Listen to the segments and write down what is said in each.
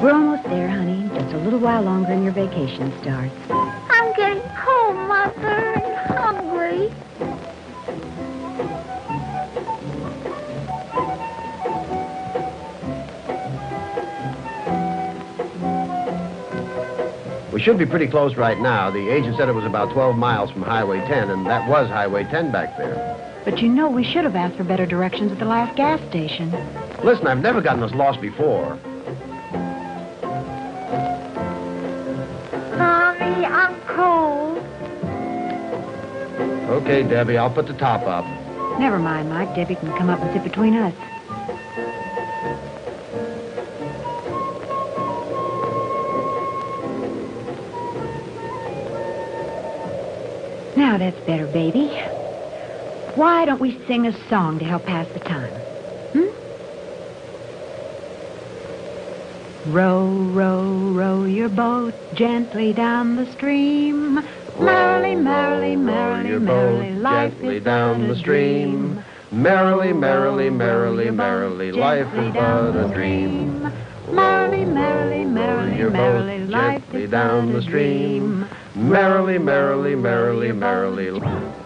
We're almost there, honey. Just a little while longer and your vacation starts. I'm getting cold, Mother, and hungry. We should be pretty close right now. The agent said it was about 12 miles from Highway 10, and that was Highway 10 back there. But you know we should have asked for better directions at the last gas station. Listen, I've never gotten us lost before. I'm cold. Okay, Debbie, I'll put the top up. Never mind, Mike. Debbie can come up and sit between us. Now that's better, baby. Why don't we sing a song to help pass the time? Row, row, row your boat gently down the stream. Merrily, merrily, merrily, merrily, life gently is down the stream. Merrily, merrily, merrily, merrily, life is but a dream. Merrily, merrily, merrily, merrily, life gently is down the stream. Merrily, merrily, merrily, merrily.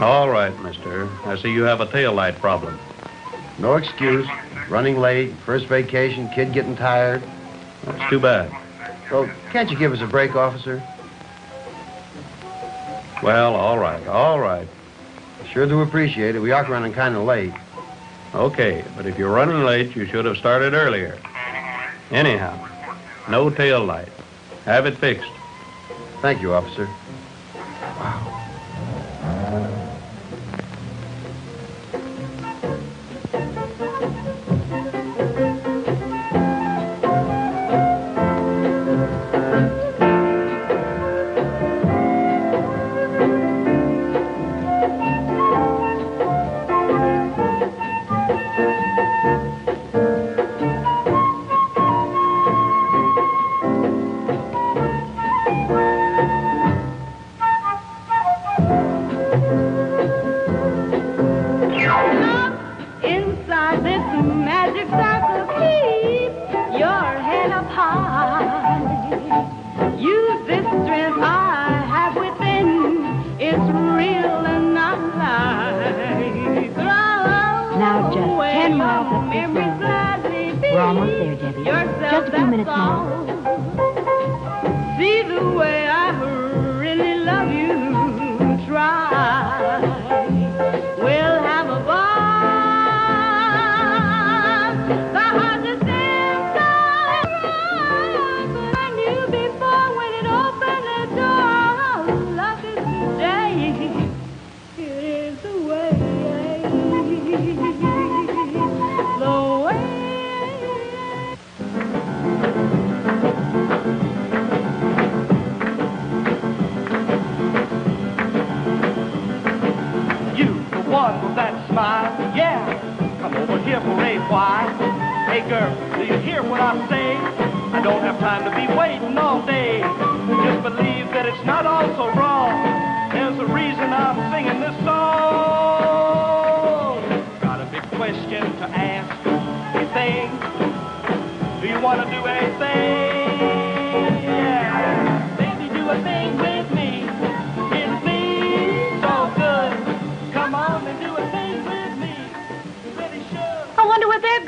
All right, mister. I see you have a taillight problem. No excuse. Running late, first vacation, kid getting tired. That's too bad. So, can't you give us a break, officer? Well, all right, all right. Sure do appreciate it. We are running kind of late. Okay, but if you're running late, you should have started earlier. Anyhow, no tail light. Have it fixed. Thank you, officer.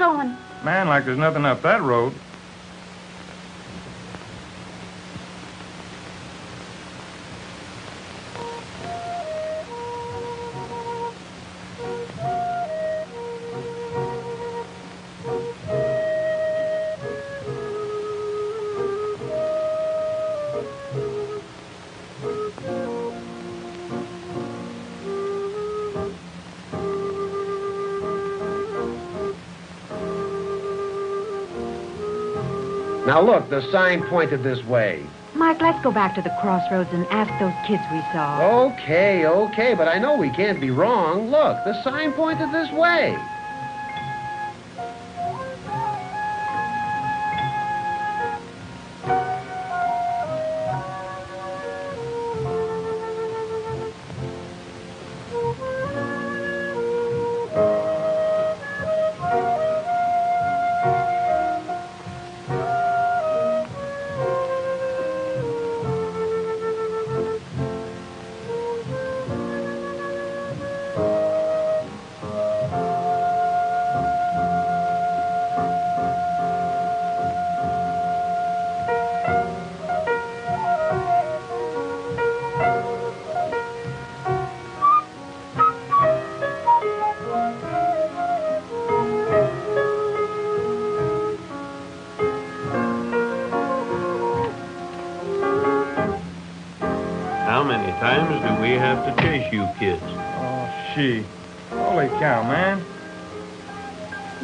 Going. Man, like there's nothing up that road. Look, the sign pointed this way. Mike, let's go back to the crossroads and ask those kids we saw. Okay, okay, but I know we can't be wrong. Look, the sign pointed this way.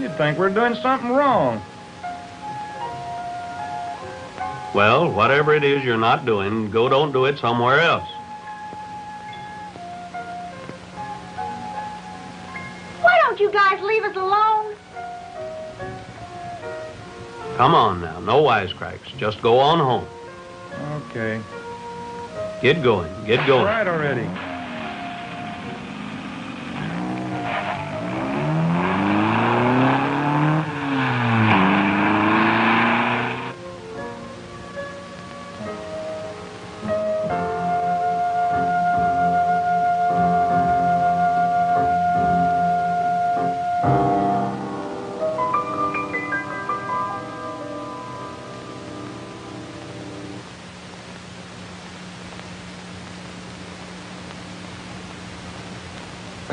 You'd think we're doing something wrong. Well, whatever it is you're not doing, go don't do it somewhere else. Why don't you guys leave us alone? Come on now, no wisecracks. Just go on home. Okay. Get going, get going. Right already.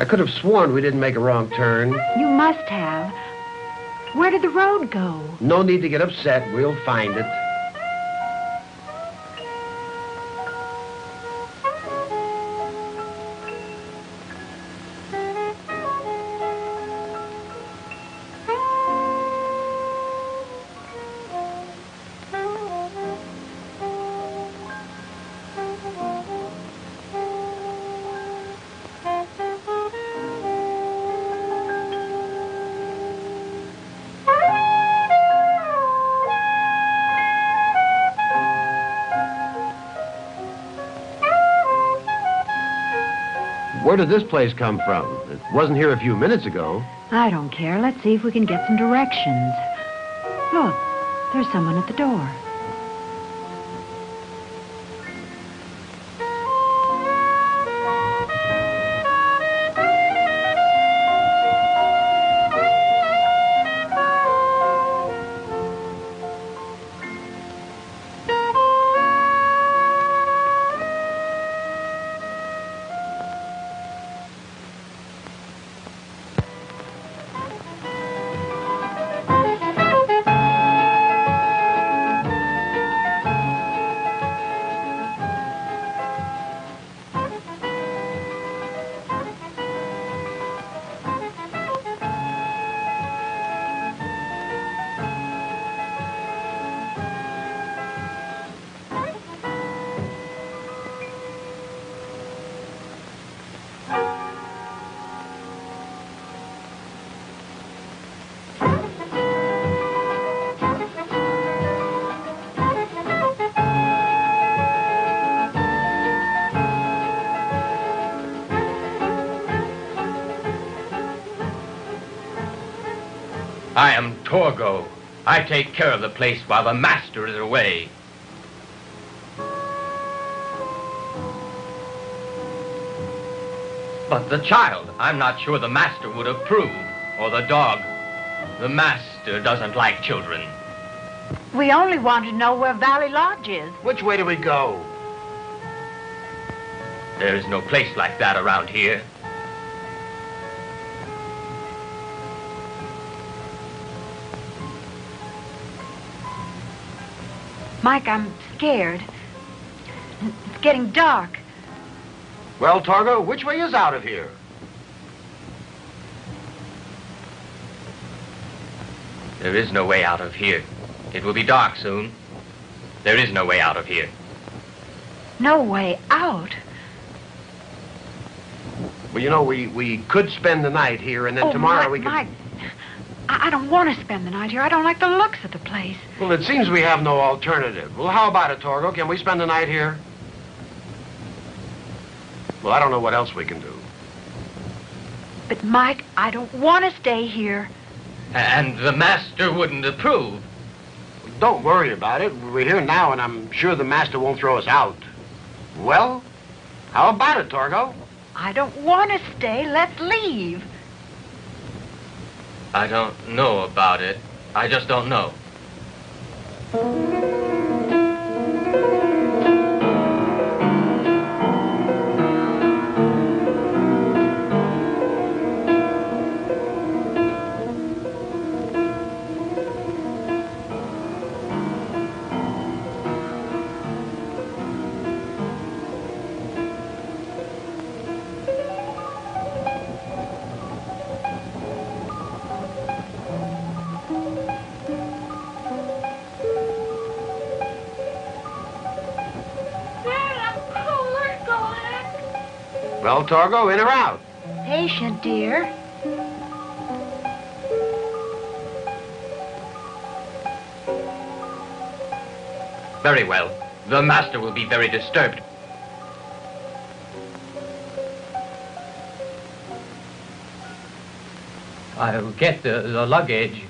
Could have sworn we didn't make a wrong turn. You must have. Where did the road go? No need to get upset. We'll find it. Where did this place come from? It wasn't here a few minutes ago. I don't care. Let's see if we can get some directions. Look, there's someone at the door. I am Torgo. I take care of the place while the master is away. But the child, I'm not sure the master would approve, or the dog. The master doesn't like children. We only want to know where Valley Lodge is. Which way do we go? There's no place like that around here. Mike, I'm scared. It's getting dark. Well, Torgo, which way is out of here? There is no way out of here. It will be dark soon. There is no way out of here. No way out. Well, you know, we, we could spend the night here, and then oh, tomorrow Mike, we could. Mike, I, I don't want to spend the night here. I don't like the looks of the place. Well, it seems we have no alternative. Well, how about it, Torgo? Can we spend the night here? Well, I don't know what else we can do. But, Mike, I don't want to stay here. And the master wouldn't approve. Don't worry about it. We're here now, and I'm sure the master won't throw us out. Well, how about it, Torgo? I don't want to stay. Let's leave. I don't know about it. I just don't know. Torgo, in or out? Patient, dear. Very well. The master will be very disturbed. I'll get the, the luggage.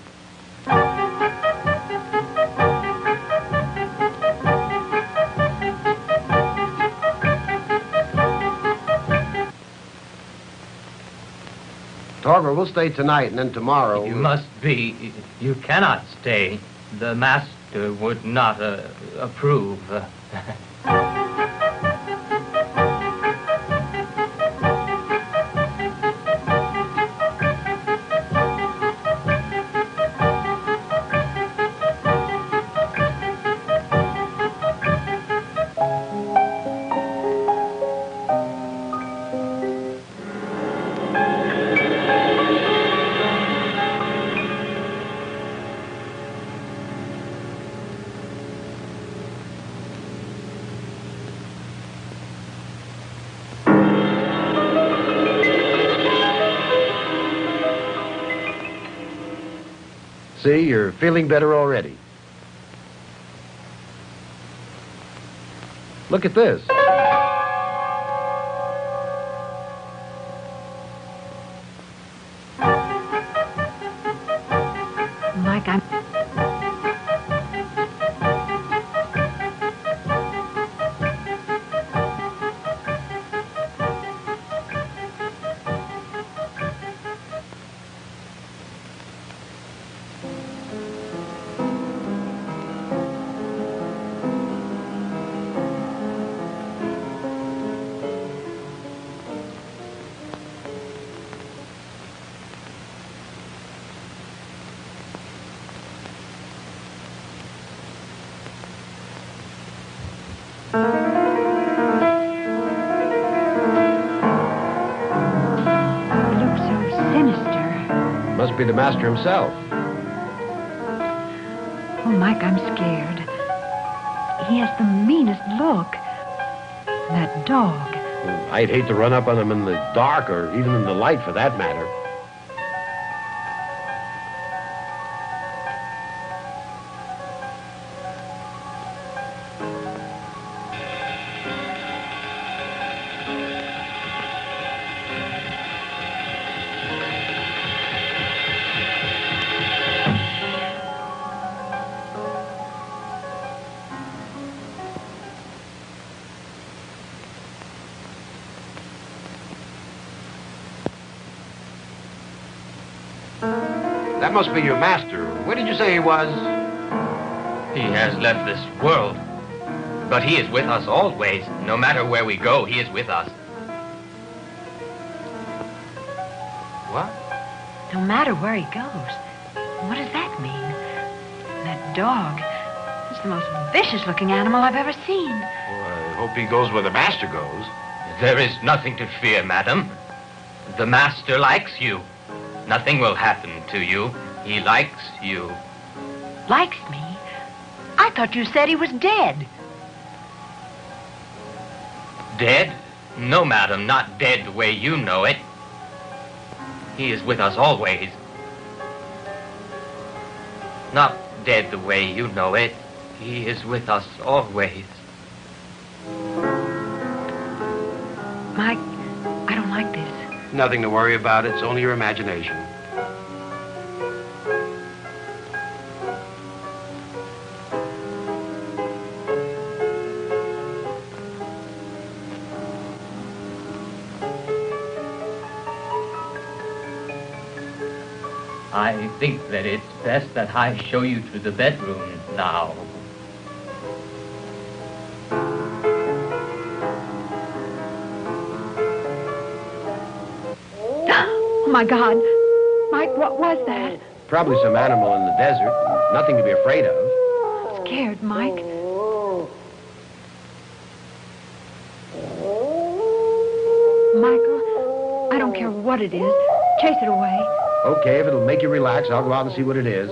We'll stay tonight, and then tomorrow. You must be. You cannot stay. The master would not uh, approve. See, you're feeling better already. Look at this. Master himself. Oh, Mike, I'm scared. He has the meanest look. That dog. I'd hate to run up on him in the dark or even in the light for that matter. That your master. Where did you say he was? He has left this world. But he is with us always. No matter where we go, he is with us. What? No matter where he goes. What does that mean? That dog. It's the most vicious looking animal I've ever seen. Well, I hope he goes where the master goes. There is nothing to fear, madam. The master likes you. Nothing will happen to you. He likes you. Likes me. I thought you said he was dead. Dead? No, madam, not dead the way you know it. He is with us always. Not dead the way you know it. He is with us always. Mike, I don't like this. Nothing to worry about. It's only your imagination. I think that it's best that I show you to the bedroom now. Oh, my God. Mike, what was that? Probably some animal in the desert. Nothing to be afraid of. Scared, Mike. Michael, I don't care what it is. Chase it away. Okay, if it'll make you relax, I'll go out and see what it is.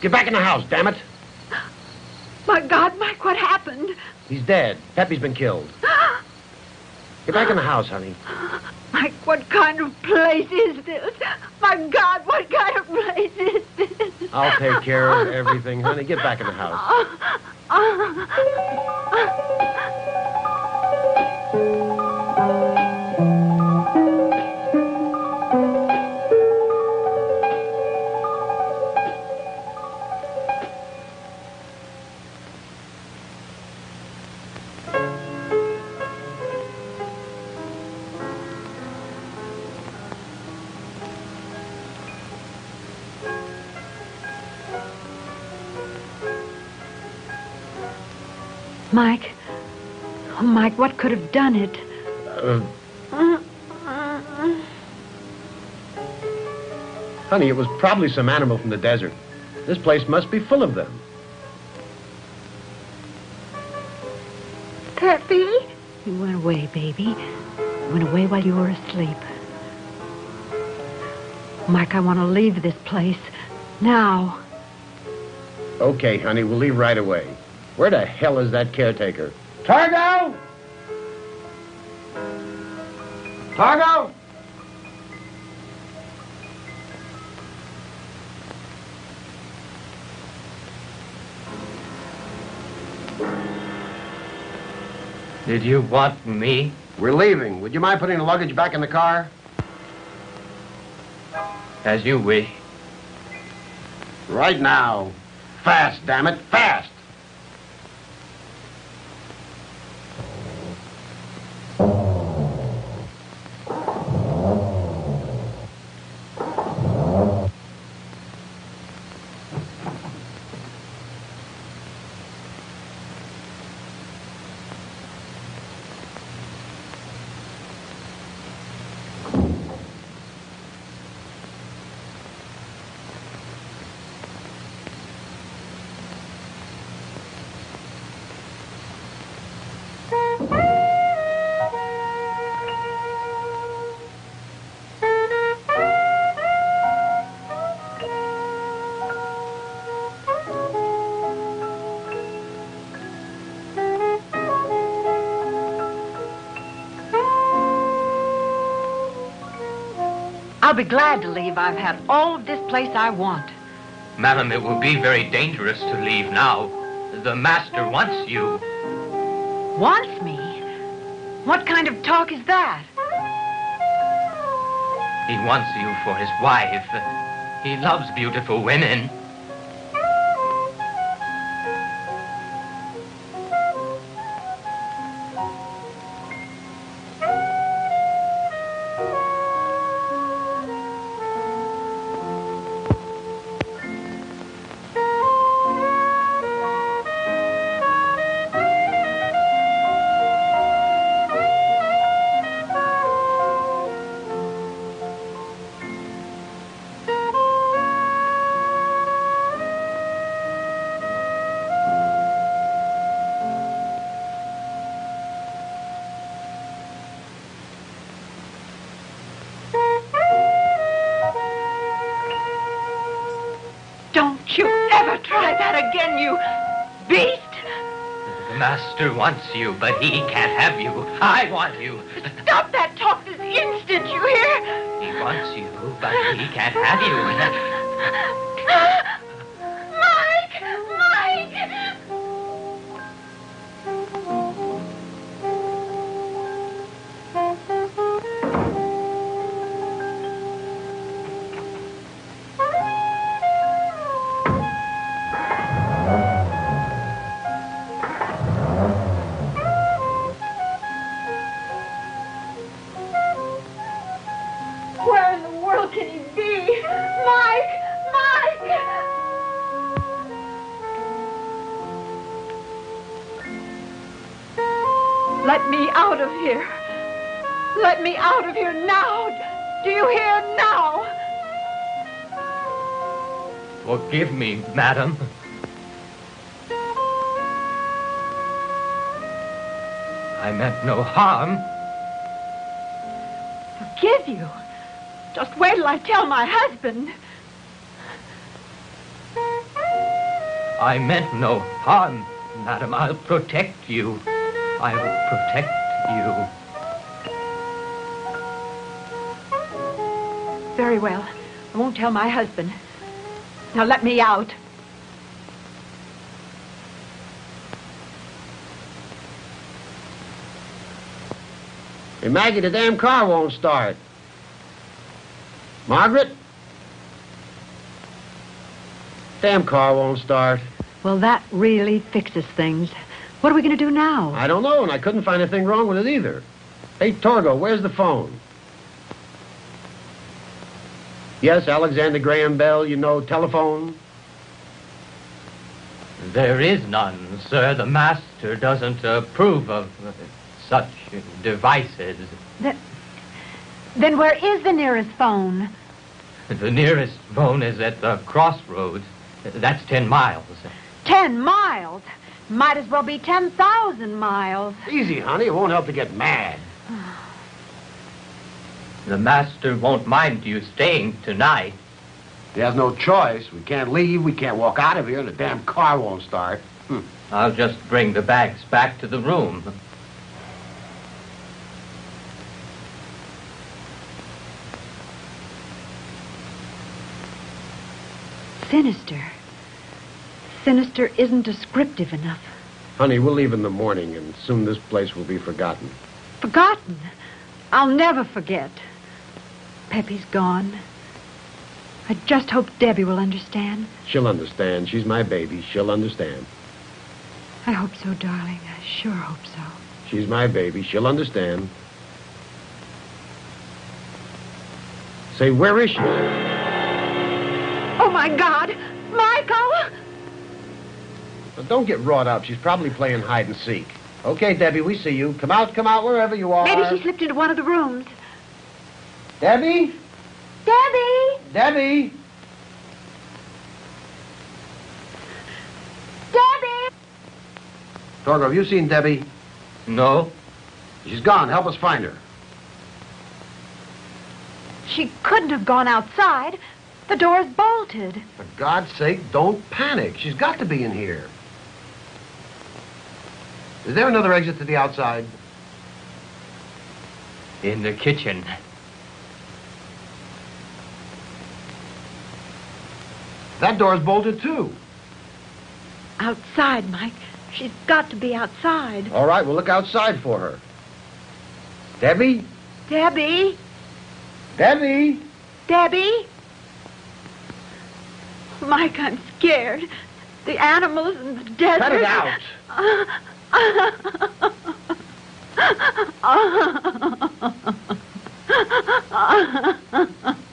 Get, back in the house, damn it. My God, Mike, what happened? He's dead. Peppy's been killed. Get back in the house, honey. Mike, what kind of place is this? My God, what kind of place is this? I'll take care of everything, honey. Get back in the house. what could have done it? Uh, honey, it was probably some animal from the desert. This place must be full of them. Peppy? He went away, baby. Went away while you were asleep. Mike, I want to leave this place. Now. Okay, honey, we'll leave right away. Where the hell is that caretaker? Torgo! Torgo! Did you want me? We're leaving. Would you mind putting the luggage back in the car? As you wish. Right now. Fast, damn it, fast! I'll be glad to leave. I've had all of this place I want. Madam, it will be very dangerous to leave now. The master wants you. Wants me? What kind of talk is that? He wants you for his wife. He loves beautiful women. You, but he can't have you. I want you. Stop that talk this instant, you hear? He wants you, but he can't have you. Forgive me, madam. I meant no harm. Forgive you? Just wait till I tell my husband. I meant no harm, madam. I'll protect you. I'll protect you. Very well. I won't tell my husband. Now let me out. Hey, Maggie, the damn car won't start. Margaret? Damn car won't start. Well, that really fixes things. What are we going to do now? I don't know, and I couldn't find anything wrong with it either. Hey, Torgo, where's the phone? Yes, Alexander Graham Bell, you know, telephone. There is none, sir. The master doesn't approve of uh, such devices. Then where is the nearest phone? The nearest phone is at the crossroads. That's ten miles. Ten miles. Might as well be 10,000 miles. Easy, honey. It won't help to get mad. The master won't mind you staying tonight. He has no choice. We can't leave. We can't walk out of here, and the damn car won't start. Hmm. I'll just bring the bags back to the room. Sinister. Sinister isn't descriptive enough. Honey, we'll leave in the morning, and soon this place will be forgotten. Forgotten. I'll never forget. Peppy's gone. I just hope Debbie will understand. She'll understand. She's my baby. She'll understand. I hope so, darling. I sure hope so. She's my baby. She'll understand. Say, where is she? Oh, my God! Michael! Well, don't get wrought up. She's probably playing hide and seek. Okay, Debbie, we see you. Come out, come out, wherever you are. Maybe she slipped into one of the rooms. Debbie? Debbie! Debbie? Debbie! Torgo, have you seen Debbie? No? She's gone. Help us find her. She couldn't have gone outside. The door's bolted. For God's sake, don't panic. She's got to be in here. Is there another exit to the outside? In the kitchen. That door's bolted, too. Outside, Mike. She's got to be outside. All right, we'll look outside for her. Debbie? Debbie? Debbie! Debbie? Mike, I'm scared. The animals in the desert. Cut it out.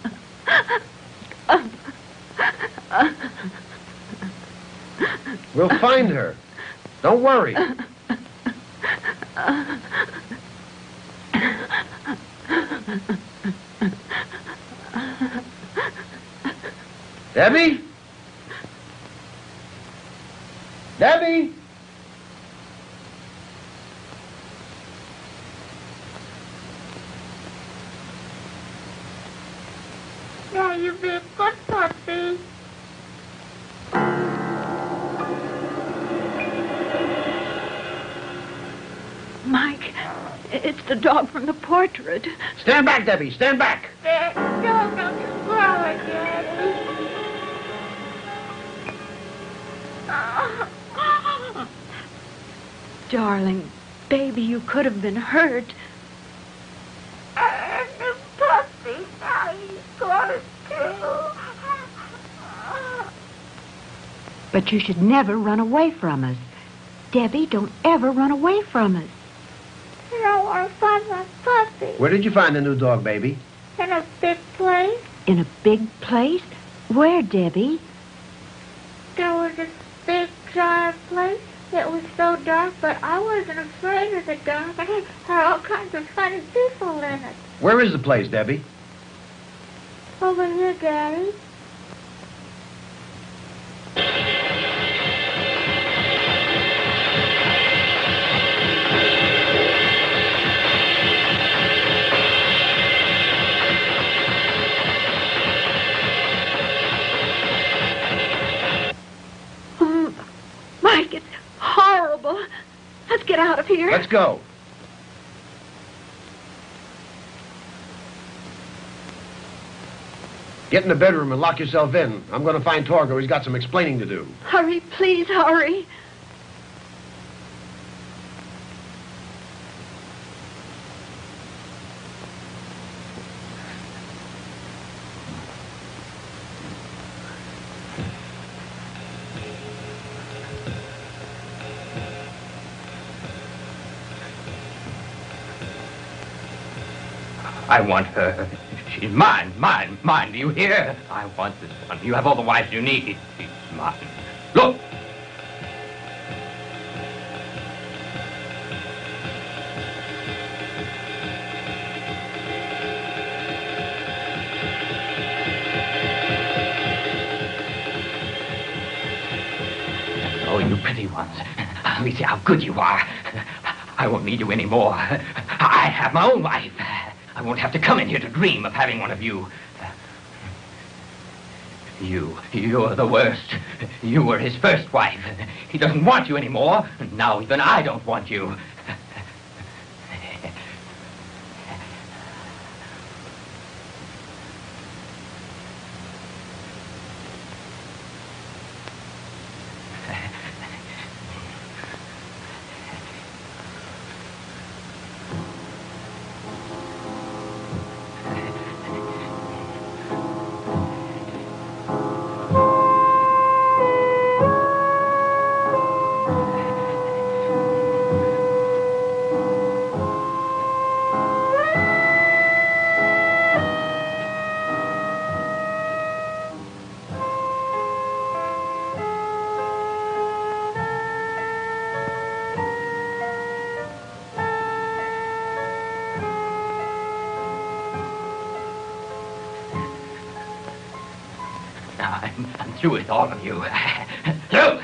We'll find her. Don't worry. Debbie? Debbie? Dog from the portrait. Stand back, Debbie. Stand back. Dad, don't, don't you cry, Daddy. Darling, baby, you could have been hurt. And the puppy, now he's gone too. But you should never run away from us. Debbie, don't ever run away from us. And I want to find my puppy Where did you find the new dog, baby? in a big place. In a big place? Where, Debbie? There was this big giant place. It was so dark, but I wasn't afraid of the dark. And it had all kinds of funny people in it. Where is the place, Debbie? Over here, Daddy. Here. Let's go. Get in the bedroom and lock yourself in. I'm going to find Torgo. He's got some explaining to do. Hurry, please, hurry. I want her. She's mine, mine, mine. Do you hear? I want this one. You have all the wives you need. She's mine. Look! Oh, you pretty ones. Let me see how good you are. I won't need you anymore. I have my own wife. Won't have to come in here to dream of having one of you. You, you're the worst. You were his first wife. He doesn't want you anymore. Now even I don't want you. Through with all of you. through!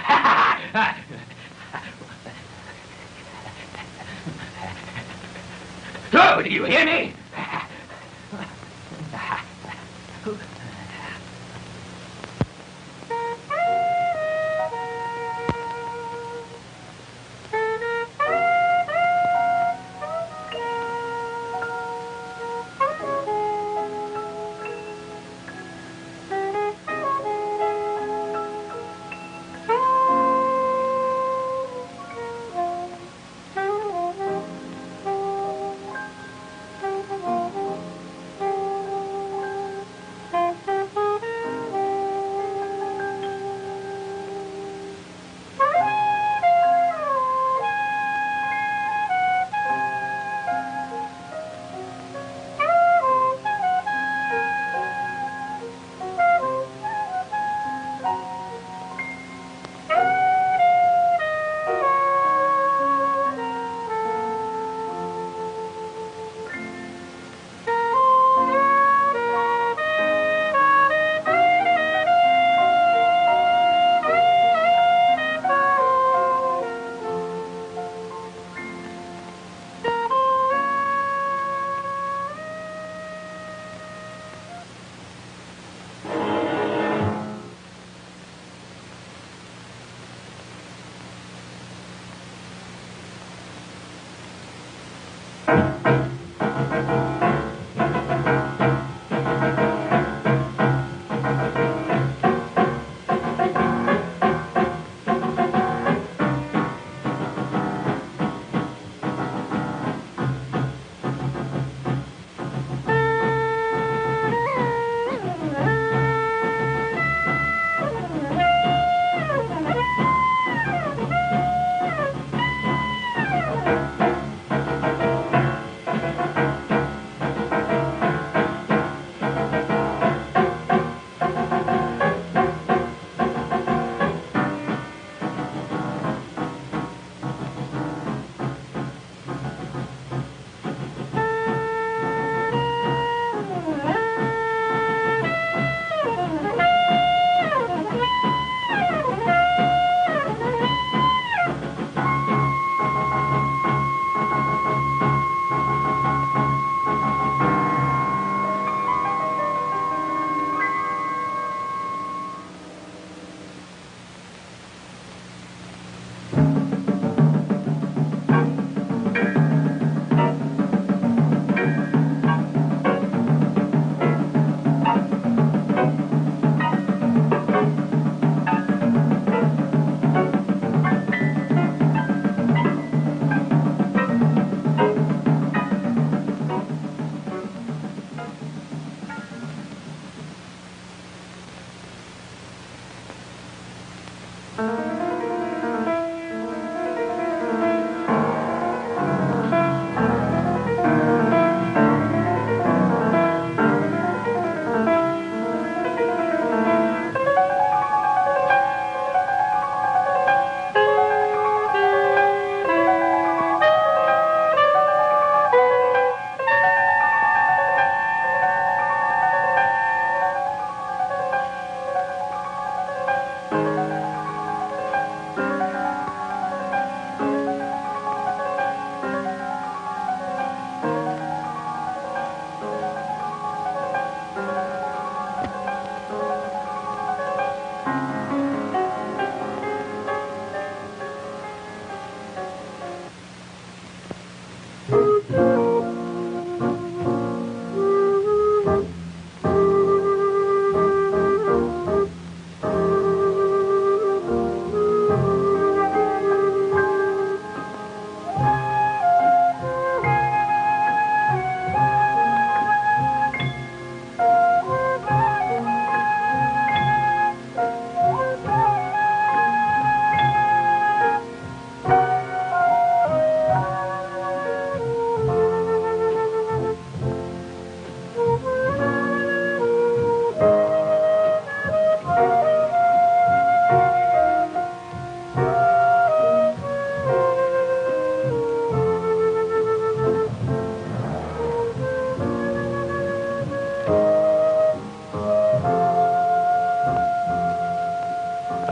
through! Do you hear me?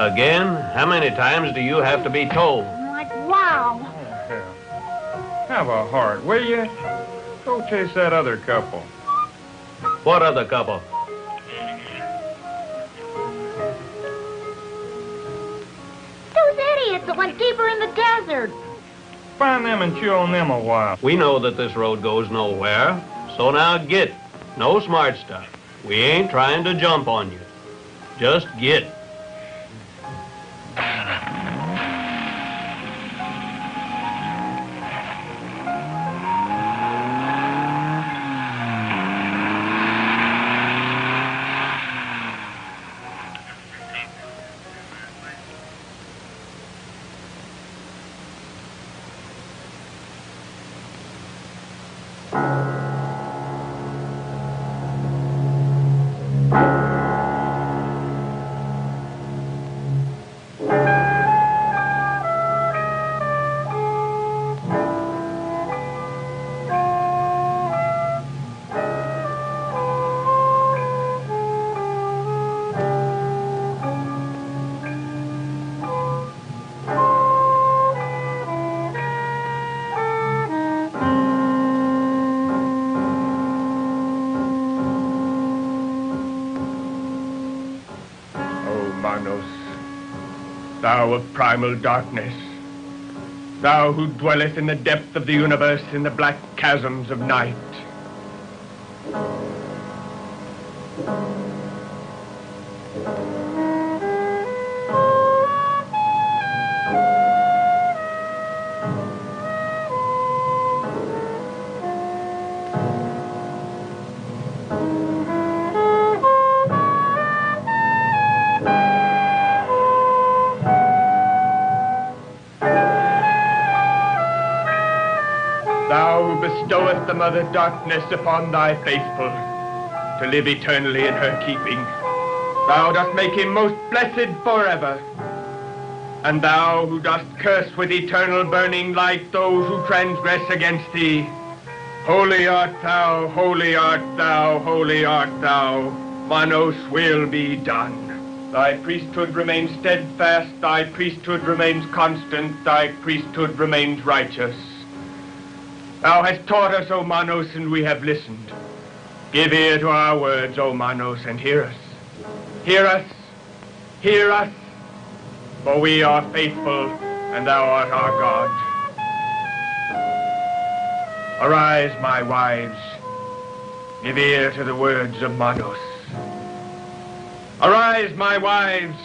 Again? How many times do you have to be told? Like, wow. Oh. Have a heart, will you? Go chase that other couple. What other couple? Those idiots that went deeper in the desert. Find them and chew on them a while. We know that this road goes nowhere. So now get. No smart stuff. We ain't trying to jump on you. Just get. Primal darkness, thou who dwelleth in the depth of the universe in the black chasms of night. Bestoweth the mother darkness upon thy faithful, to live eternally in her keeping. Thou dost make him most blessed forever. And thou who dost curse with eternal burning light those who transgress against thee. Holy art thou, holy art thou, holy art thou. Manos will be done. Thy priesthood remains steadfast, thy priesthood remains constant, thy priesthood remains righteous. Thou hast taught us, O Manos, and we have listened. Give ear to our words, O Manos, and hear us. Hear us, hear us, for we are faithful, and thou art our God. Arise, my wives, give ear to the words of Manos. Arise, my wives,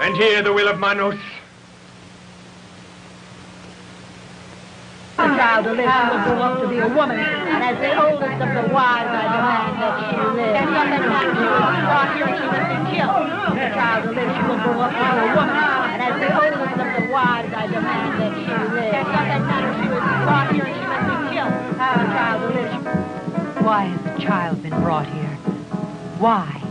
and hear the will of Manos. The child who lives will grow up to be a woman, and as the oldest of the wives, I demand that she live. And from the time she was brought here, she must be killed. The child who lives, she will grow up to be a woman, and as the oldest of the wives, I demand that she live. And from the time she was brought here, she must be killed. The child who lives, Why has the child been brought here? Why?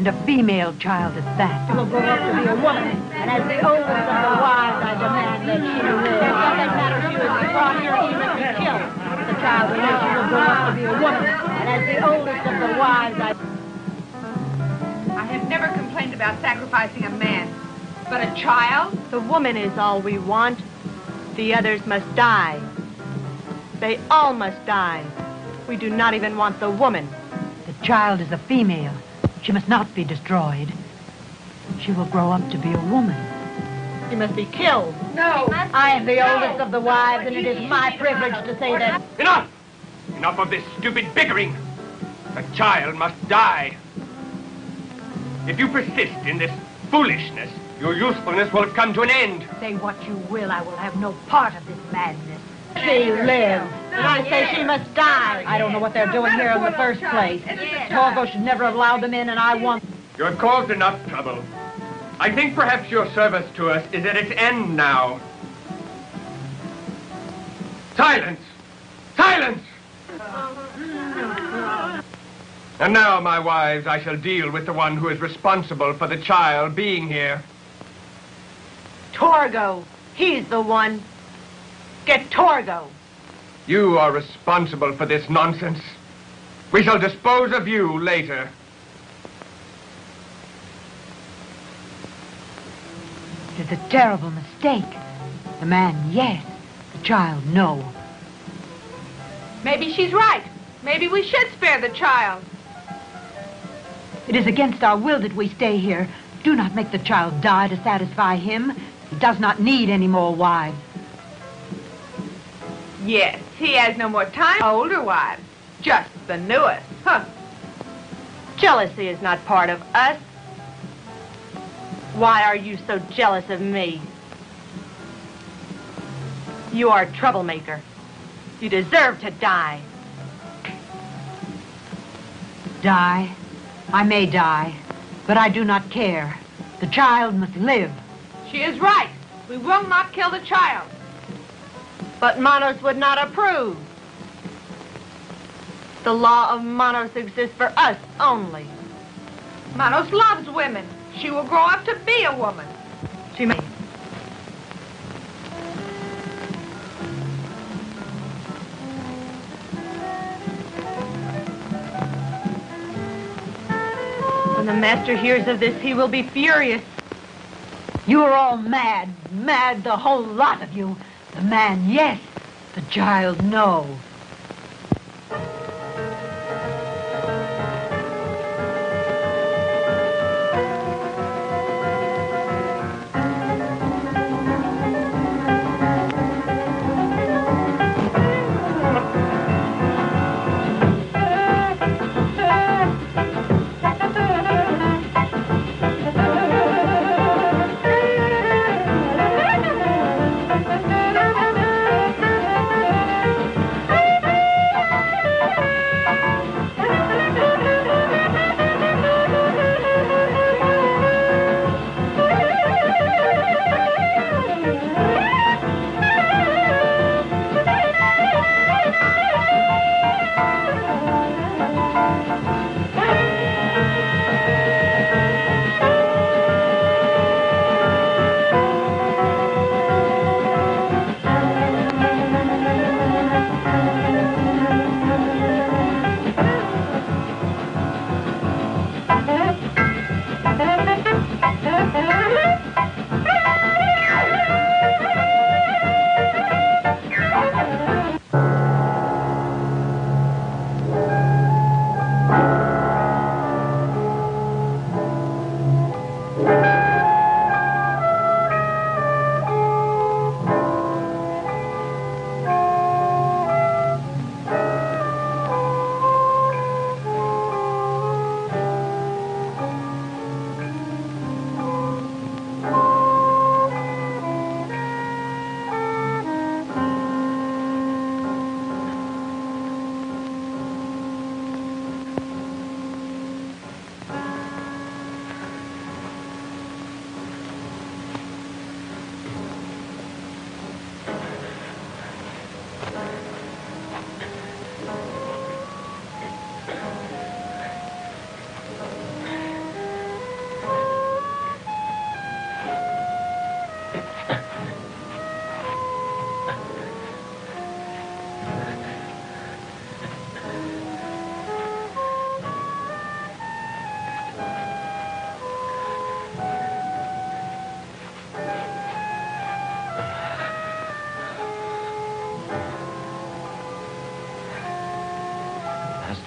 And a female child at that. she will grow up to be a woman, and as the oldest of the wives, I demand that she live. And from the time she was brought here, she must be killed. The child who lives, she will grow up to be a woman, and as the oldest of the wives, I I have never complained about sacrificing a man. But a child? The woman is all we want. The others must die. They all must die. We do not even want the woman. The child is a female. She must not be destroyed. She will grow up to be a woman. She must be killed. No. I am the oldest of the wives, and it is my privilege to say that. Enough! Enough of this stupid bickering. The child must die. If you persist in this foolishness, your usefulness will have come to an end. Say what you will, I will have no part of this madness. She lives. And I say she must die. I don't know what they're doing here in the first place. Torgo should never have allowed them in, and I want. You have caused enough trouble. I think perhaps your service to us is at its end now. Silence! Silence! And now, my wives, I shall deal with the one who is responsible for the child being here. Torgo. He's the one. Get Torgo. You are responsible for this nonsense. We shall dispose of you later. It's a terrible mistake. The man, yes. The child, no. Maybe she's right. Maybe we should spare the child. It is against our will that we stay here. Do not make the child die to satisfy him. He does not need any more wives. Yes, he has no more time. Older wives. Just the newest. Huh. Jealousy is not part of us. Why are you so jealous of me? You are a troublemaker. You deserve to die. Die? I may die, but I do not care. The child must live. She is right. We will not kill the child. But Manos would not approve. The law of Manos exists for us only. Manos loves women. She will grow up to be a woman. She may. When the master hears of this, he will be furious. You are all mad, mad, the whole lot of you. The man, yes. The child, no.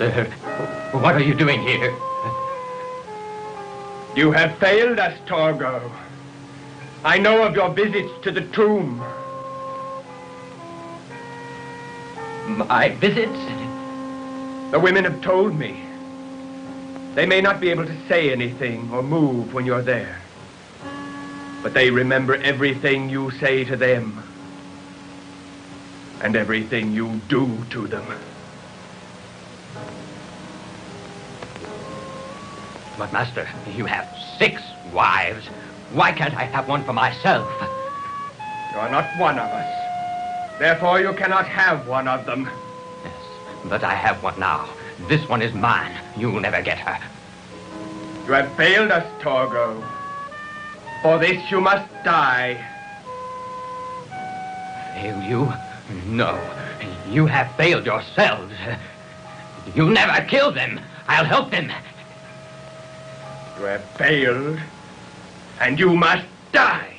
What are you doing here? You have failed us, Torgo. I know of your visits to the tomb. My visits? The women have told me. They may not be able to say anything or move when you're there. But they remember everything you say to them. And everything you do to them. But, Master, you have six wives. Why can't I have one for myself? You are not one of us. Therefore, you cannot have one of them. Yes, but I have one now. This one is mine. You'll never get her. You have failed us, Torgo. For this you must die. Fail you? No. You have failed yourselves. You'll never kill them. I'll help them. You have failed, and you must die.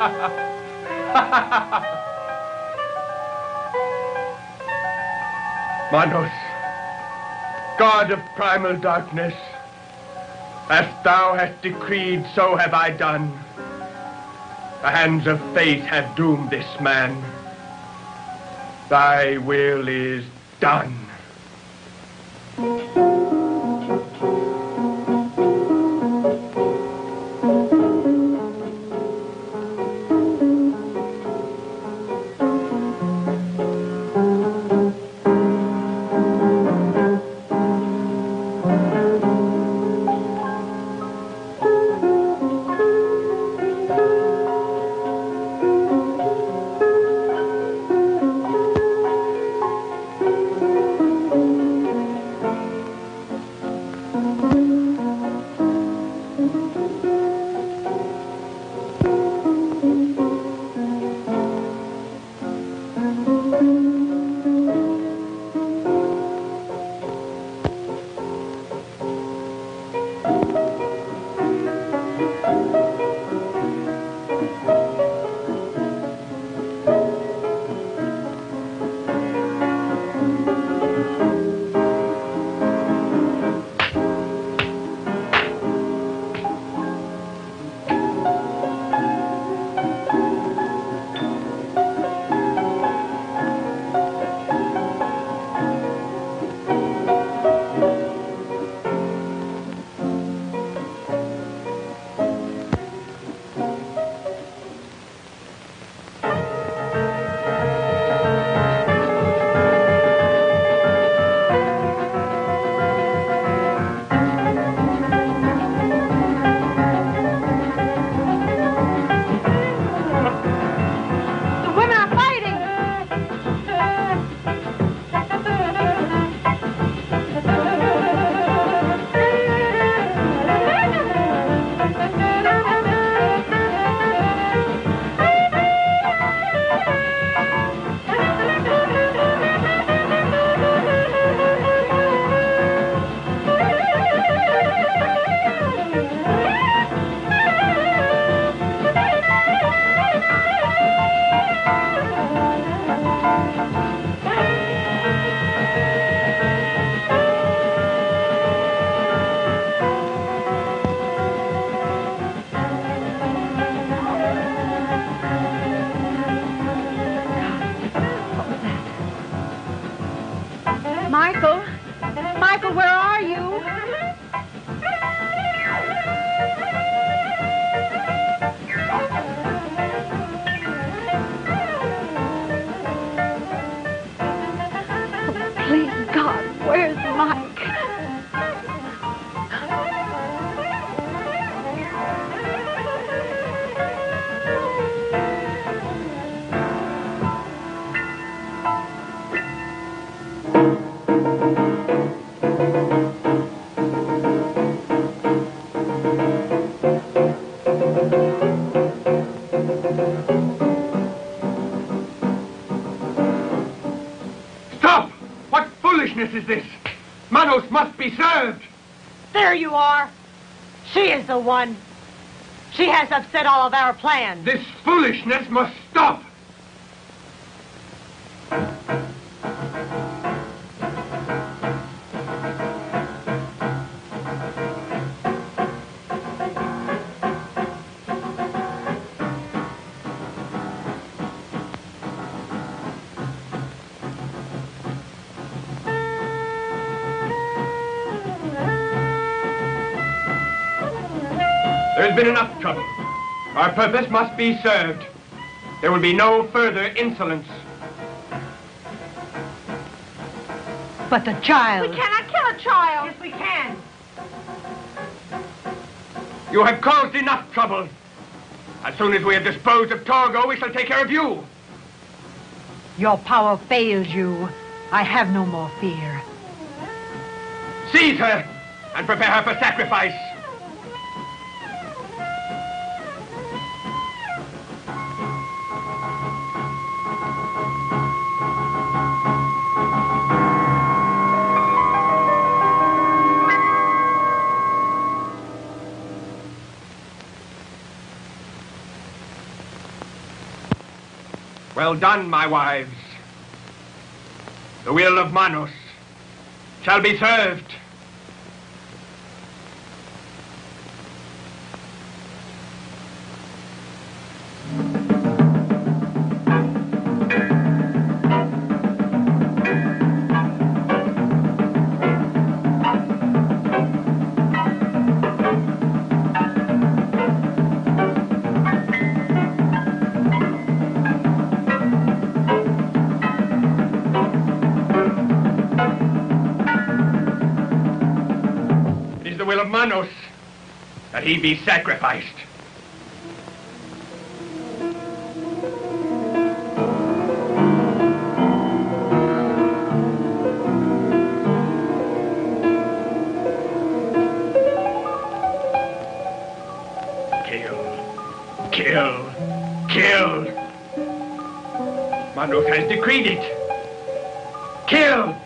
Manos, God of primal darkness, as thou hast decreed, so have I done. The hands of fate have doomed this man. Thy will is done. The one. She has upset all of our plans. This foolishness must been enough trouble. Our purpose must be served. There will be no further insolence. But the child. We cannot kill a child. Yes, we can. You have caused enough trouble. As soon as we have disposed of Torgo, we shall take care of you. Your power fails you. I have no more fear. Seize her and prepare her for sacrifice. Well done, my wives. The will of Manos shall be served. That he be sacrificed. Kill, kill, kill. Manos has decreed it. Kill,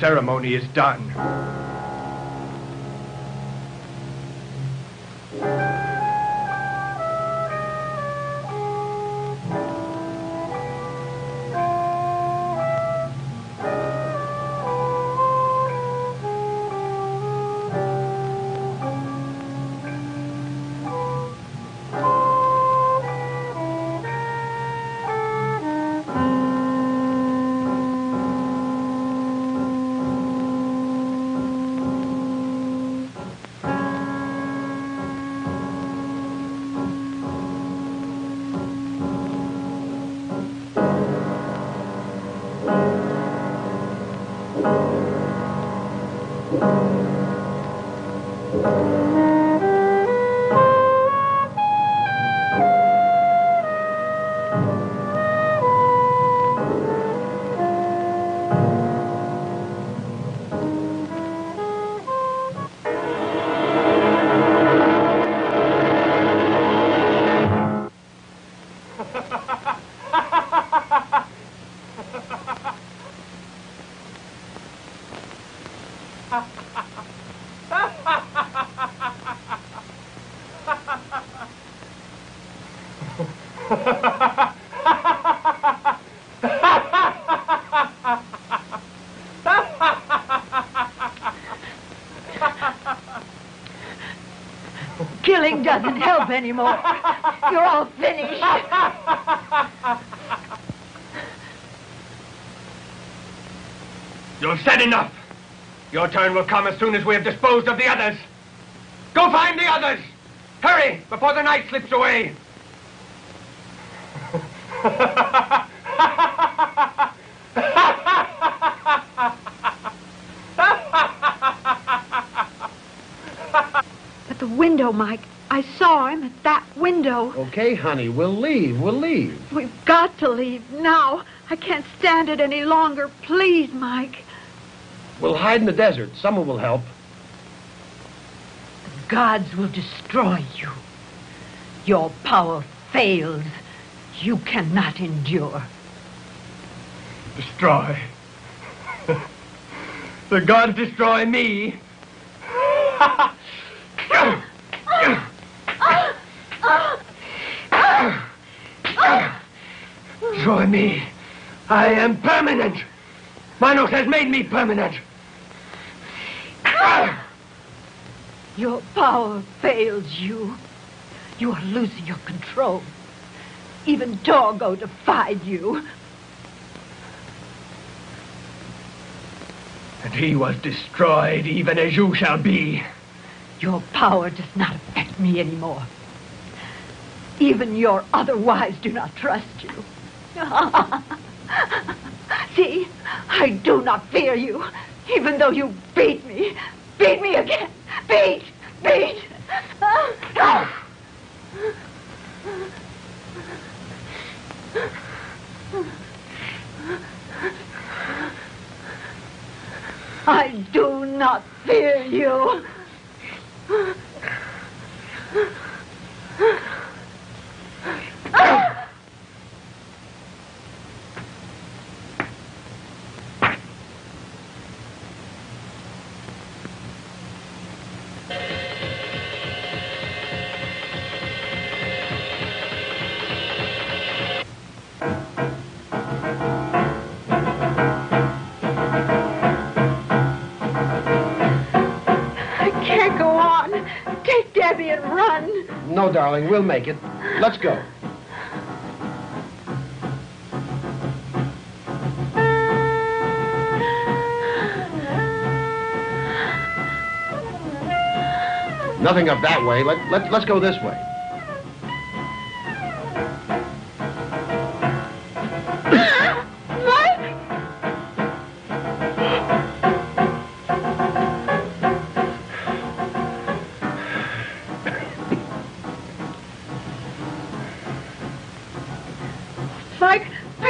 ceremony is done. Anymore. You're all finished. You've said enough. Your turn will come as soon as we have disposed of the others. Go find the others. Hurry, before the night slips away. But the window, Mike. I saw him at that window. Okay, honey, we'll leave. We'll leave. We've got to leave now. I can't stand it any longer. Please, Mike. We'll hide in the desert. Someone will help. The gods will destroy you. Your power fails. You cannot endure. Destroy. the gods destroy me. Destroy me. I am permanent. Manos has made me permanent. Ah! Your power fails you. You are losing your control. Even Torgo defied you. And he was destroyed even as you shall be. Your power does not affect me anymore. Even your other wives do not trust you. See, I do not fear you, even though you beat me. Beat me again. Beat, beat. I do not fear you. I No, darling, we'll make it. Let's go. Nothing up that way. Let, let, let's go this way.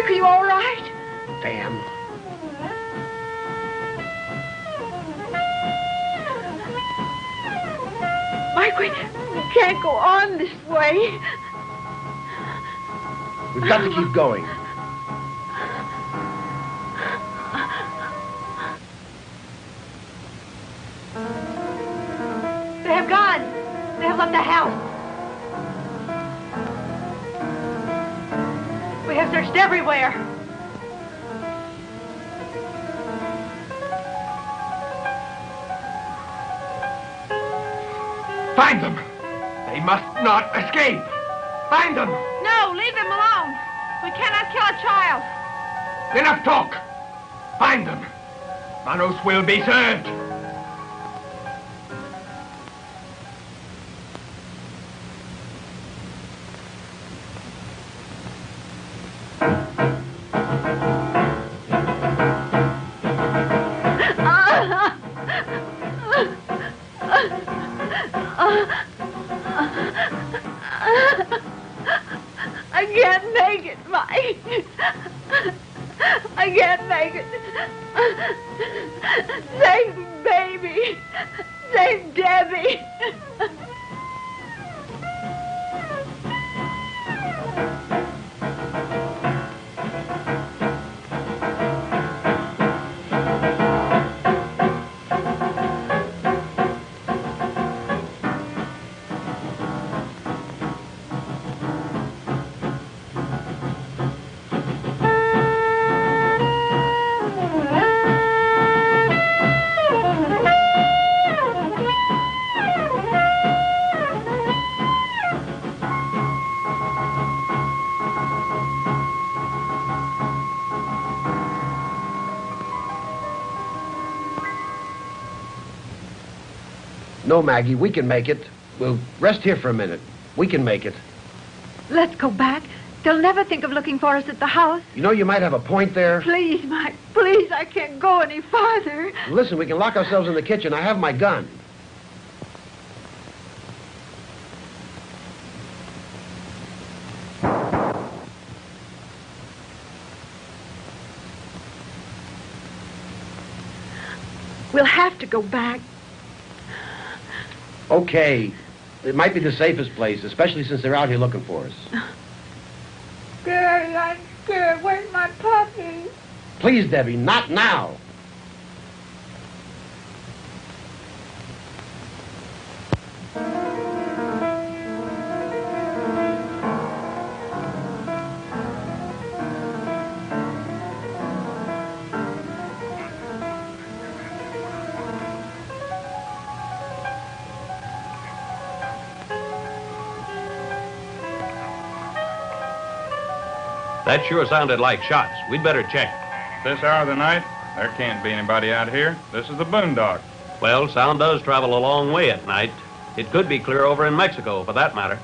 Are you all right? Damn. Mike, we, we can't go on this way. We've got to keep going. Will be served. No, Maggie, we can make it. We'll rest here for a minute. We can make it. Let's go back. They'll never think of looking for us at the house. You know, you might have a point there. Please, Mike, please, I can't go any farther. Listen, we can lock ourselves in the kitchen. I have my gun. We'll have to go back. Okay. It might be the safest place, especially since they're out here looking for us. Daddy, I'm scared. Where's my puppy? Please, Debbie, not now. That sure sounded like shots. We'd better check. This hour of the night, there can't be anybody out here. This is the boondock. Well, sound does travel a long way at night. It could be clear over in Mexico, for that matter.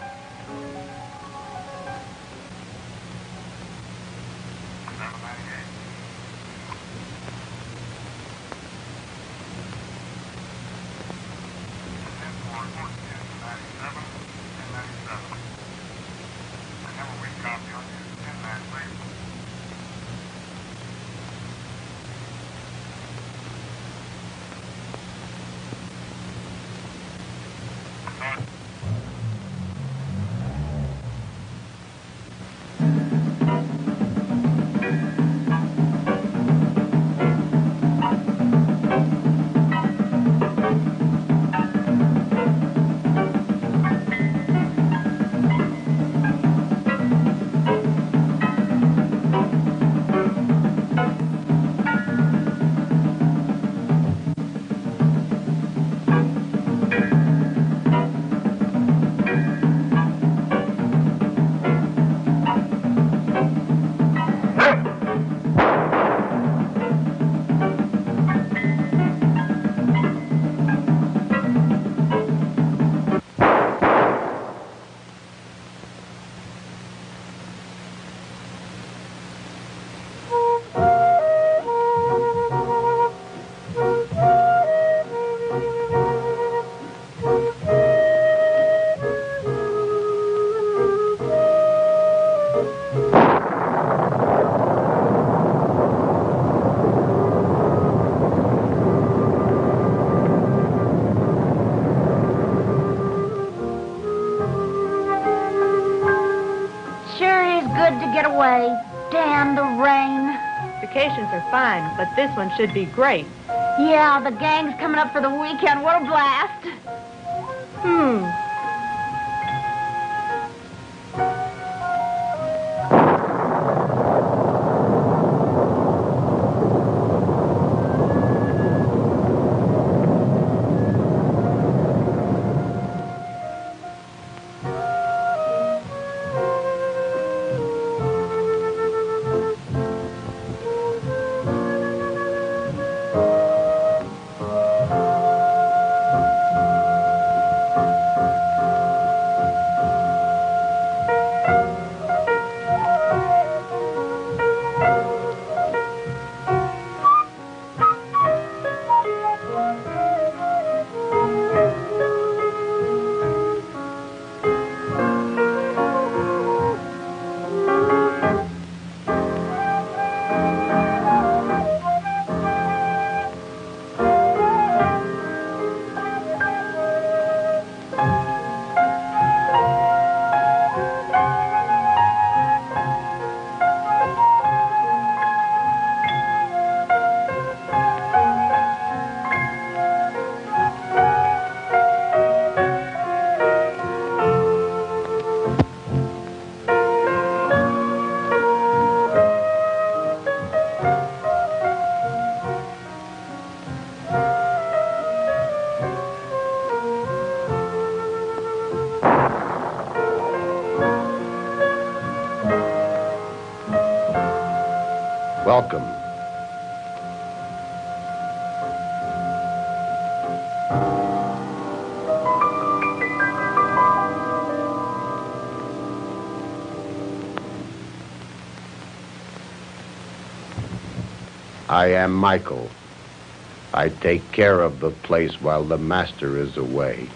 This one should be great. Yeah, the gang's coming up for the weekend. What a blast. I am Michael. I take care of the place while the master is away.